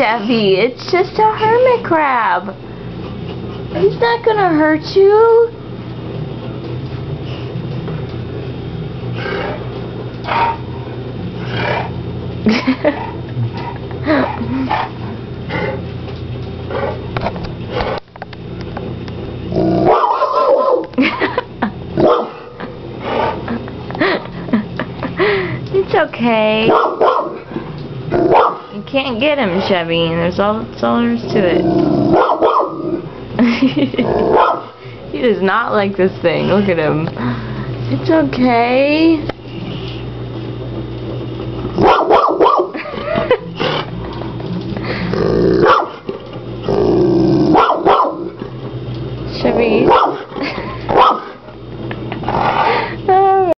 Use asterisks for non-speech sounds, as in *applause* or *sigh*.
Chevy. It's just a hermit crab. He's not gonna hurt you. *laughs* it's okay. Can't get him, Chevy. and There's all, that's all there is to it. *laughs* he does not like this thing. Look at him. It's okay.